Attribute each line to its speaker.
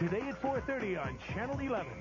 Speaker 1: Today at 4.30 on Channel 11.